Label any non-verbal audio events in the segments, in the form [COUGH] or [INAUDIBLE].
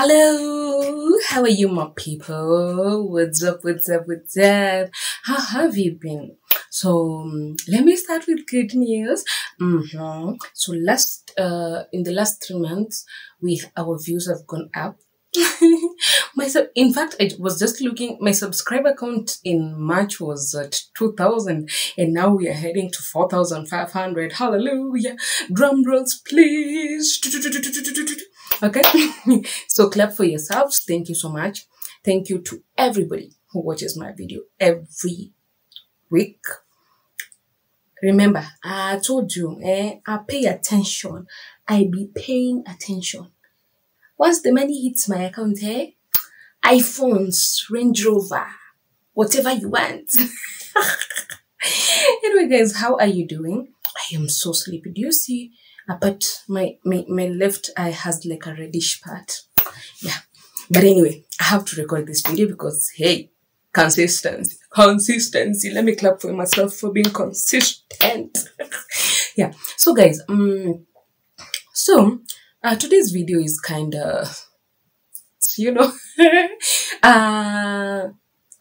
Hello, how are you, my people? What's up? What's up? What's up? How have you been? So um, let me start with good news. hmm So last, uh, in the last three months, we our views have gone up. [LAUGHS] my sub- in fact, I was just looking. My subscriber count in March was at two thousand, and now we are heading to four thousand five hundred. Hallelujah! Drum rolls, please. Okay. [LAUGHS] so clap for yourselves. Thank you so much. Thank you to everybody who watches my video every week. Remember, I told you, eh, I pay attention. I be paying attention. Once the money hits my account, eh, iPhones, Range Rover, whatever you want. [LAUGHS] anyway, guys, how are you doing? I am so sleepy. Do you see? Uh, but my, my my left eye has like a reddish part. Yeah. But anyway, I have to record this video because hey, consistency, consistency. Let me clap for myself for being consistent. [LAUGHS] yeah. So guys, um, so uh, today's video is kind of, you know, [LAUGHS] uh,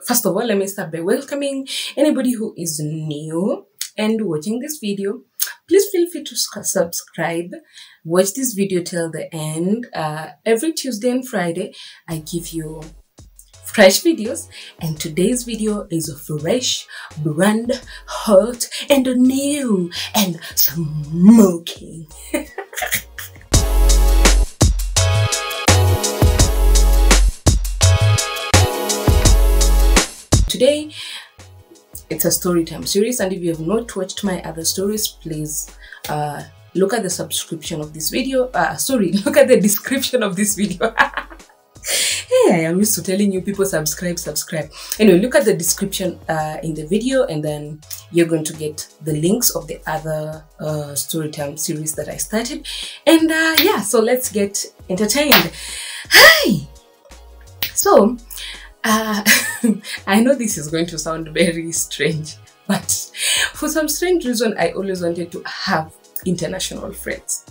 first of all, let me start by welcoming anybody who is new and watching this video. Please feel free to subscribe. Watch this video till the end. Uh, every Tuesday and Friday, I give you fresh videos and today's video is a fresh brand hot and new and smoking [LAUGHS] today it's a story time series and if you have not watched my other stories please uh look at the subscription of this video uh sorry [LAUGHS] look at the description of this video. [LAUGHS] Hey i am used to telling you people subscribe subscribe. Anyway look at the description uh in the video and then you're going to get the links of the other uh story time series that i started. And uh yeah so let's get entertained. Hi! So uh, [LAUGHS] I know this is going to sound very strange, but for some strange reason, I always wanted to have international friends.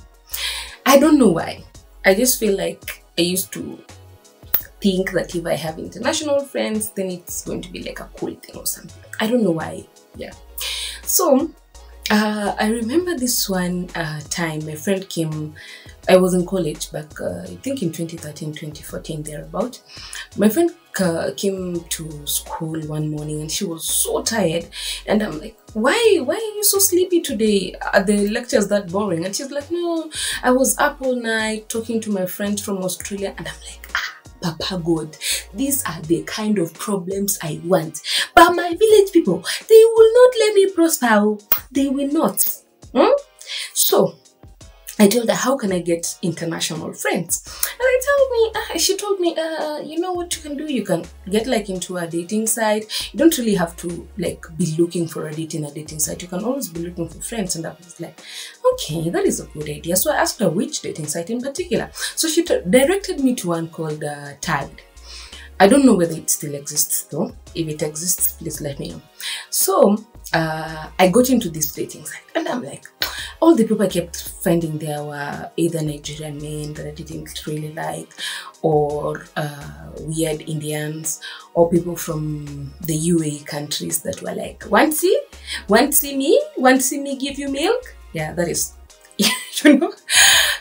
I don't know why. I just feel like I used to think that if I have international friends, then it's going to be like a cool thing or something. I don't know why. Yeah. So, uh, I remember this one uh, time my friend came. I was in college back, uh, I think in 2013, 2014, thereabout. My friend came to school one morning and she was so tired. And I'm like, why, why are you so sleepy today? Are the lectures that boring? And she's like, no, I was up all night talking to my friends from Australia. And I'm like, ah. Papa God, these are the kind of problems I want. But my village people, they will not let me prosper. They will not. Hmm? So I told her, how can I get international friends? And I told me, uh, she told me, uh, you know what you can do? You can get like into a dating site. You don't really have to like be looking for a date in a dating site. You can always be looking for friends. And I was like, okay, that is a good idea. So I asked her which dating site in particular. So she directed me to one called uh, Tagged. I don't know whether it still exists though. If it exists, please let me know. So uh, I got into this dating site and I'm like, all the people I kept finding there were either Nigerian men that I didn't really like, or uh, weird Indians, or people from the UAE countries that were like, want see? Want see me? Want see me give you milk? Yeah, that is, [LAUGHS] you know?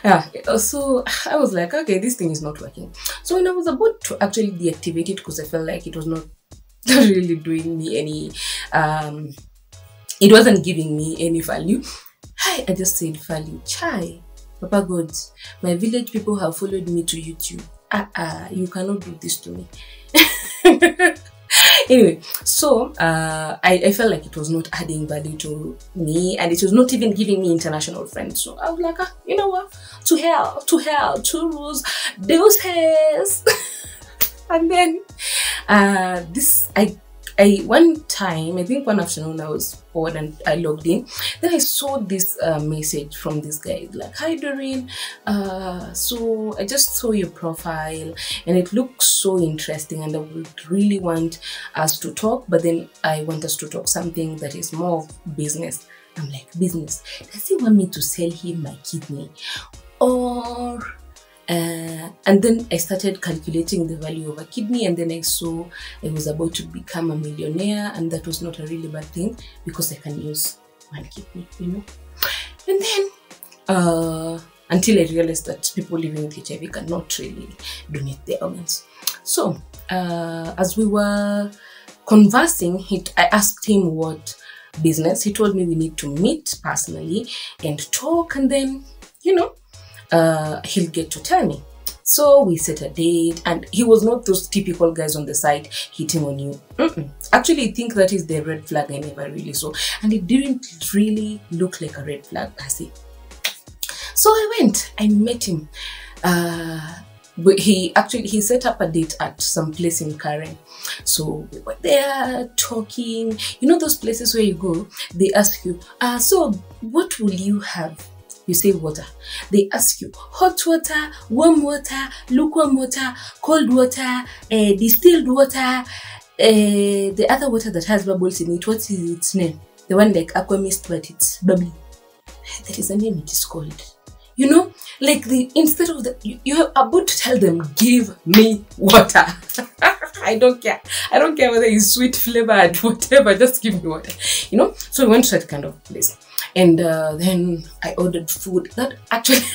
Yeah, so I was like, okay, this thing is not working. So when I was about to actually deactivate it because I felt like it was not [LAUGHS] really doing me any, um, it wasn't giving me any value. Hi, I just said value. Chai, Papa God, my village people have followed me to YouTube. Ah, ah, you cannot do this to me. [LAUGHS] anyway, so uh, I, I felt like it was not adding value to me and it was not even giving me international friends. So I was like, ah, you know what? To hell, to hell, to rules, deuces. [LAUGHS] and then uh, this, I I one time, I think one afternoon I was bored and I logged in. Then I saw this uh, message from this guy like, "Hi Doreen, uh, so I just saw your profile and it looks so interesting, and I would really want us to talk. But then I want us to talk something that is more business." I'm like, "Business? Does he want me to sell him my kidney, or Uh, and then I started calculating the value of a kidney, and then I saw I was about to become a millionaire, and that was not a really bad thing because I can use one kidney, you know. And then, uh, until I realized that people living with HIV cannot really donate their organs. So, uh, as we were conversing, he, I asked him what business. He told me we need to meet personally and talk, and then, you know, uh, he'll get to tell me. So we set a date, and he was not those typical guys on the side hitting on you. Mm-mm. Actually, I think that is the red flag I never really saw, and it didn't really look like a red flag, I see. So I went, I met him. Uh, but he actually he set up a date at some place in Karen. So we were there talking. You know those places where you go, they ask you, uh, so what will you have? You say water. They ask you hot water, warm water, lukewarm water, cold water, uh, distilled water, uh, the other water that has bubbles in it. What is its name? The one like aqua mist, but it's bubbly. There is a name it is called you know like the instead of the you, you're about to tell them give me water [LAUGHS] i don't care i don't care whether it's sweet flavored [LAUGHS] whatever just give me water you know so we went to that kind of place and uh, then i ordered food that actually [LAUGHS]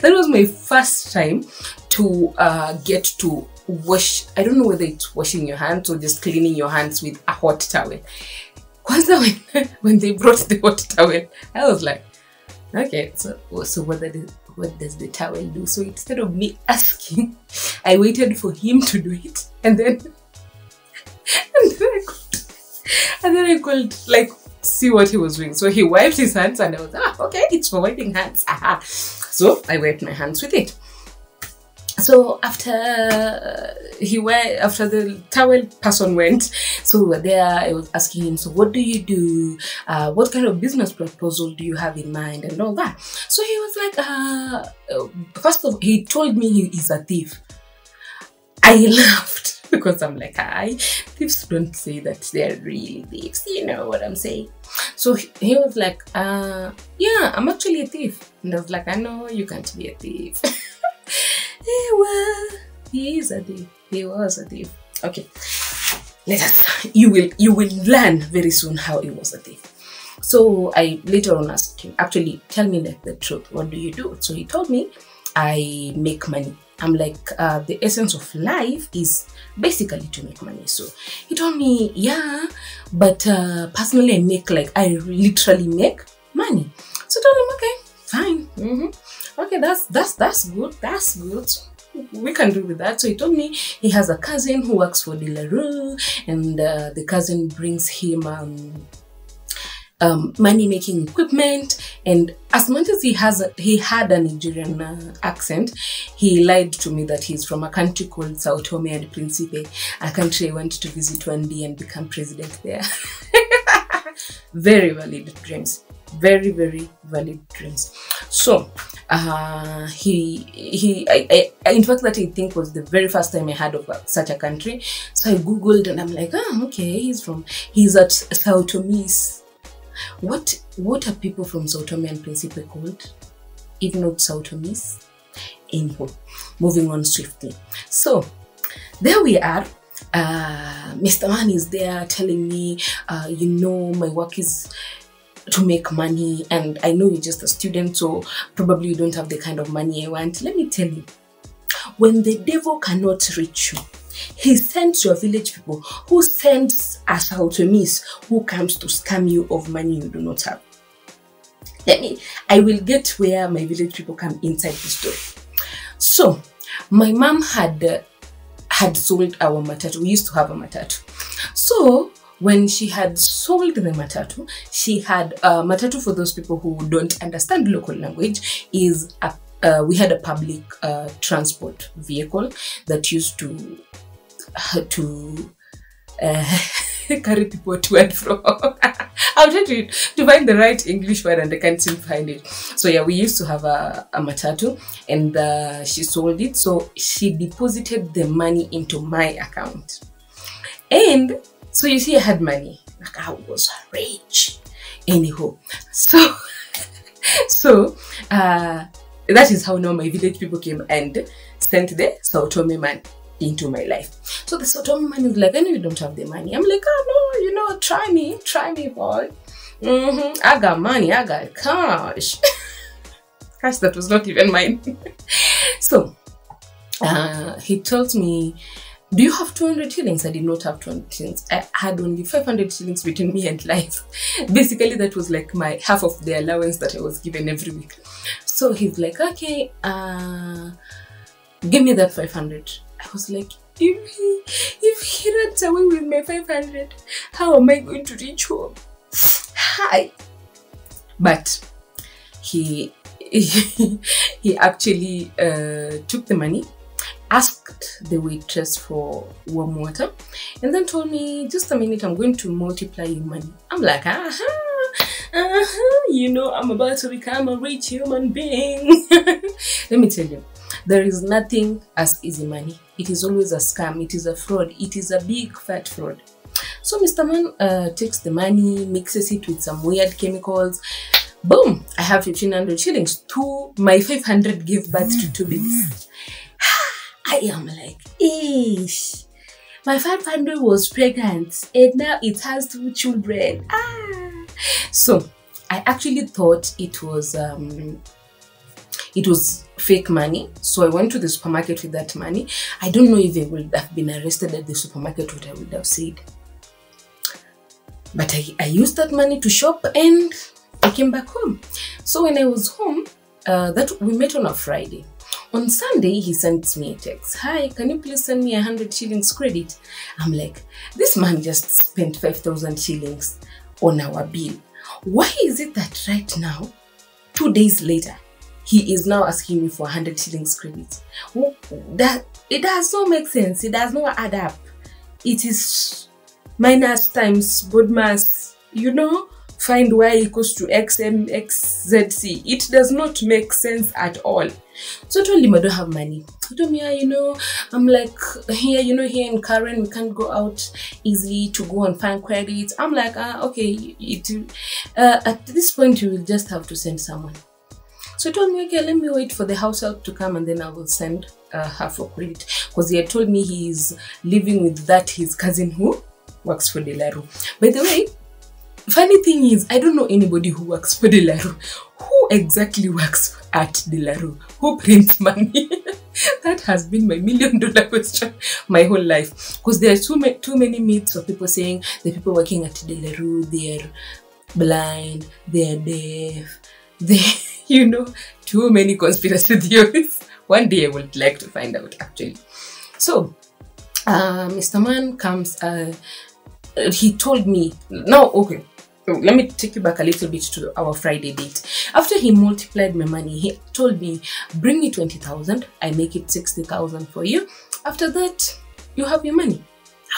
that was my first time to uh, get to wash i don't know whether it's washing your hands or just cleaning your hands with a hot towel. Kwanza when, [LAUGHS] when they brought the hot towel i was like okay so so what is what does the towel do? So instead of me asking [LAUGHS] i waited for him to do it. And then and then i called, and then i could like see what he was doing. So he wiped his hands and i was ah okay it's for wiping hands. [LAUGHS] Aha. so i wiped my hands with it. So after he went after the towel person went so we were there i was asking him so what do you do? Uh, what kind of business proposal do you have in mind? And all that. So he was like uh, first of all he told me he is a thief. I [LAUGHS] laughed because i'm like i thieves don't say that they're really thieves you know what i'm saying so he, was like uh, yeah i'm actually a thief and i was like i know you can't be a thief [LAUGHS] He was. He is a thief. He was a thief. Okay. Let us. You will. You will learn very soon how he was a thief. So I later on asked him. Actually, tell me like the truth. What do you do? So he told me, I make money. I'm like, uh, the essence of life is basically to make money. So he told me, yeah, but uh, personally, I make like I literally make money. So I told him, okay, fine. Mm -hmm okay that's that's that's good that's good we can do with that so he told me he has a cousin who works for De La Rue and uh, the cousin brings him um, um, money making equipment. And as much as he has a, he had a Nigerian uh, accent he lied to me that he's from a country called Sao Tome and Principe a country I went to visit one day and become president there. [LAUGHS] Very valid dreams. Very very valid dreams. So uh he he I, I in fact that i think was the very first time i heard of such a country. So i googled and i'm like oh okay he's from he's at sao tome's what what are people from sao tome and principe called if not sao tome's anyhow moving on swiftly so there we are uh, Mr. Man is there telling me, uh, you know, my work is to make money and I know you're just a student so probably you don't have the kind of money I want. Let me tell you, when the devil cannot reach you, he sends your village people who sends us out to miss who comes to scam you of money you do not have. Let me, I will get where my village people come inside the story. So, my mom had uh, had sold our matatu. We used to have a matatu. So, when she had sold the matatu, she had uh, matatu for those people who don't understand local language is a, uh, we had a public uh, transport vehicle that used to to uh, [LAUGHS] carry people to and from. [LAUGHS] I'm trying to, to find the right English word and I can't seem find it. So yeah, we used to have a, a matatu and uh, she sold it. So she deposited the money into my account. And so you see, I had money. Like I was rich. Anyhow, so [LAUGHS] so uh, that is how now my village people came and sent the Sao Tome man into my life. So the Sao Tome man is like, I know you don't have the money. I'm like, oh no, you know, try me, try me, boy. Mm-hmm. I got money, I got cash. [LAUGHS] cash that was not even mine. [LAUGHS] so uh, he told me, do you have 200 shillings? I did not have 200 shillings. I had only 500 shillings between me and [LAUGHS] life. Basically, that was like my half of the allowance that I was given every week. So he's like, okay, uh, give me that 500. I was like, if he, if he runs away with my 500, how am I going to reach home? Hi. But he, [LAUGHS] he, actually uh, took the money asked the waitress for warm water and then told me just a minute i'm going to multiply your money i'm like uh-huh, uh-huh, [LAUGHS] you know i'm about to become a rich human being. [LAUGHS] Let me tell you there is nothing as easy money. It is always a scam. It is a fraud. It is a big fat fraud. So mr man uh, takes the money mixes it with some weird chemicals. Boom! I have 1500 shillings to my 500 give birth to two babies [SIGHS] I am like, ish. My 500 was pregnant and now it has two children. Ah. So I actually thought it was um, it was fake money. So I went to the supermarket with that money. I don't know if I would have been arrested at the supermarket, what I would have said. But I, I used that money to shop and I came back home. So when I was home, uh, that we met on a Friday. On Sunday, he sends me a text. Hi, can you please send me a hundred shillings credit? I'm like, this man just spent 5,000 shillings on our bill. Why is it that right now, two days later, he is now asking me for a 100 shillings credit? That It does not make sense. It does not add up. It is minus times BODMAS, you know? Find y equals to xmxzc. It does not make sense at all. So I told him I don't have money. I told me, yeah, you know, I'm like here, you know, here in Karen, we can't go out easily to go and find credits. I'm like, ah, okay, it, uh, at this point, you will just have to send someone. So he told me, okay, let me wait for the house help to come and then I will send uh, her for credit. Because he had told me he's living with that his cousin who works for De La Rue. By the way, funny thing is i don't know anybody who works for De La Rue who exactly works at De La Rue who prints [LAUGHS] money? That has been my million dollar question my whole life. Because there are too, ma too many myths of people saying the people working at De La Rue they're blind they're deaf [LAUGHS] they you know too many conspiracy theories. One day i would like to find out actually. So uh, mr man comes uh, he told me no, okay let me take you back a little bit to our Friday date. After he multiplied my money, he told me, bring me 20,000, I make it 60,000 for you. After that, you have your money.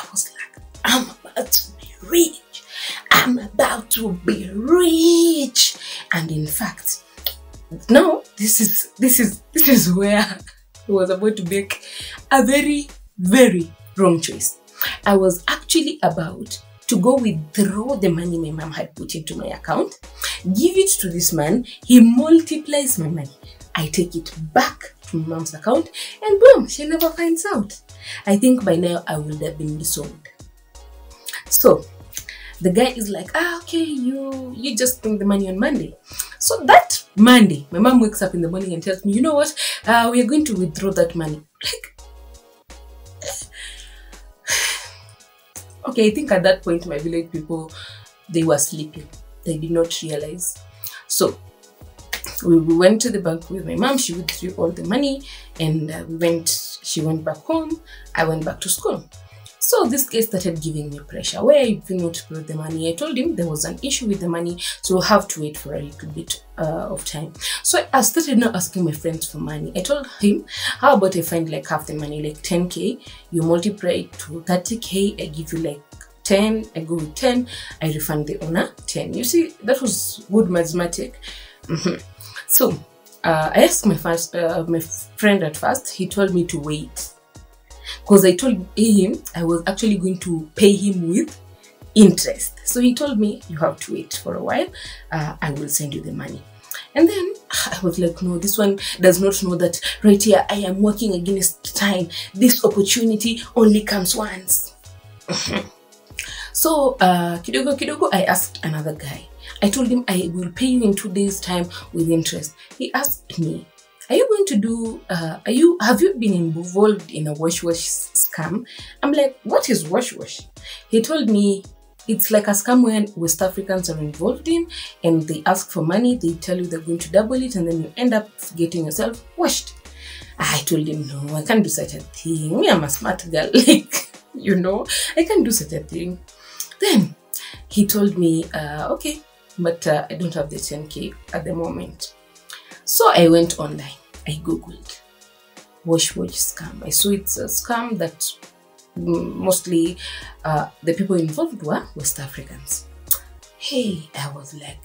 I was like, I'm about to be rich. I'm about to be rich. And in fact, now this is this is this is where he was about to make a very, very wrong choice. I was actually about to go withdraw the money my mom had put into my account, give it to this man, he multiplies my money. I take it back to my mom's account and boom, she never finds out. I think by now I would have been disowned. So the guy is like, ah, okay, you you just bring the money on Monday. So that Monday, my mom wakes up in the morning and tells me, you know what, uh, we are going to withdraw that money. Like, okay i think at that point my village people they were sleeping. They did not realize. So we, we went to the bank with my mom. She withdrew all the money and uh, we went she went back home. I went back to school so this guy started giving me pressure. Where have you not the money? I told him there was an issue with the money, so we'll have to wait for a little bit uh, of time. So I started now asking my friends for money. I told him, how about I find like half the money, like 10k, you multiply it to 30k, I give you like 10, I go with 10, I refund the owner 10. You see, that was good mathematic. Mm -hmm. So uh, I asked my first, uh, my friend at first, he told me to wait because I told him I was actually going to pay him with interest. So he told me, you have to wait for a while. Uh, I will send you the money. And then [SIGHS] I was like, no, this one does not know that right here I am working against time. This opportunity only comes once. [LAUGHS] so uh, kidogo kidogo, I asked another guy. I told him I will pay you in two days' time with interest. He asked me, "Are you going to do? Uh, are you? Have you been involved in a wash wash scam?" I'm like, "What is wash wash?" He told me it's like a scam where West Africans are involved in and they ask for money, they tell you they're going to double it, and then you end up getting yourself washed. I told him, no, I can't do such a thing. Me, I'm a smart girl. [LAUGHS] Like, you know, I can't do such a thing. Then he told me, uh, okay, but uh, I don't have the 10K at the moment. So I went online. I Googled wash wash scam. I saw it's a scam that mostly uh, the people involved were West Africans. Hey, I was like,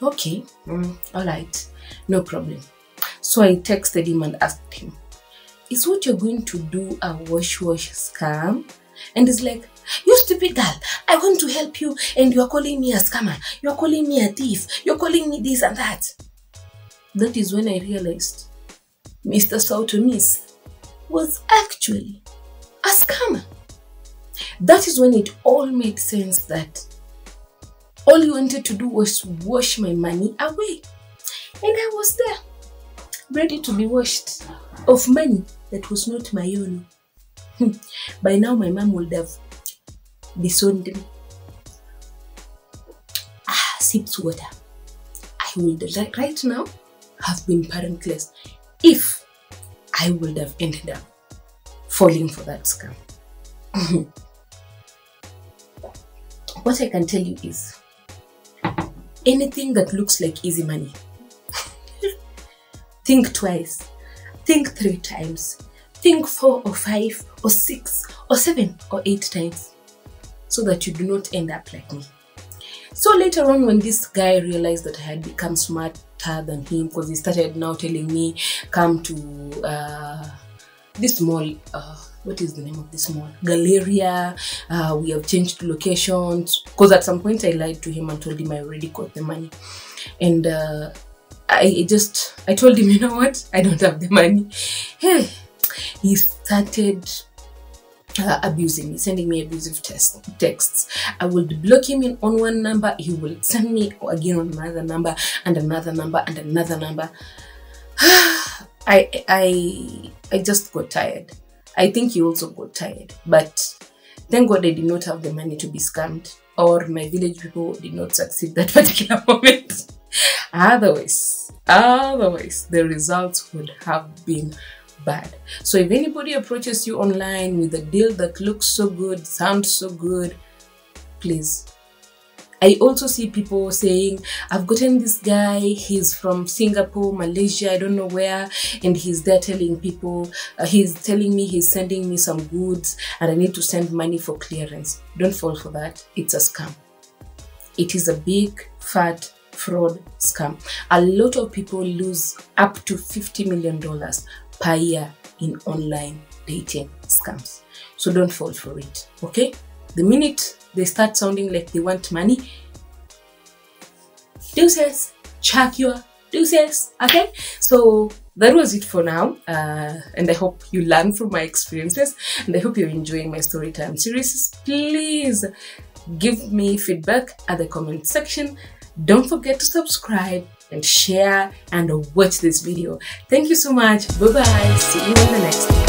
okay, mm, all right, no problem. So I texted him and asked him, is what you're going to do a wash wash scam? And he's like, you stupid girl, I want to help you and you're calling me a scammer, you're calling me a thief, you're calling me this and that. That is when I realized Mr. Sautomis was actually a scammer. That is when it all made sense that all he wanted to do was wash my money away. And I was there, ready to be washed of money that was not my own. [LAUGHS] By now, my mom would have disowned me. Ah, sips water. I would right now have been parentless if I would have ended up falling for that scam. [LAUGHS] what I can tell you is anything that looks like easy money, [LAUGHS] think twice, think three times, think four or five or six or seven or eight times so that you do not end up like me. So later on, when this guy realized that I had become smarter than him, because he started now telling me, come to uh, this mall, uh, what is the name of this mall? Galleria. Uh, we have changed locations. Because at some point I lied to him and told him I already got the money. And uh, I just, I told him, you know what? I don't have the money. Hey, he started uh, abusing me, sending me abusive text, texts. I would block him in, on one number, he will send me again on another number, and another number, and another number. [SIGHS] I, I, I just got tired. I think he also got tired, but thank God I did not have the money to be scammed, or my village people did not succeed that [LAUGHS] particular moment. otherwise, otherwise, the results would have been bad. So if anybody approaches you online with a deal that looks so good, sounds so good, please. I also see people saying, I've gotten this guy, he's from Singapore, Malaysia, I don't know where, and he's there telling people, uh, he's telling me he's sending me some goods and I need to send money for clearance. Don't fall for that. It's a scam. It is a big, fat fraud scam. A lot of people lose up to $50 million per year in online dating scams. So don't fall for it, okay? The minute they start sounding like they want money, deuces, check your deuces, okay? So that was it for now uh, and i hope you learned from my experiences and i hope you're enjoying my story time series please give me feedback at the comment section don't forget to subscribe and share and watch this video. Thank you so much. Bye bye. See you in the next one.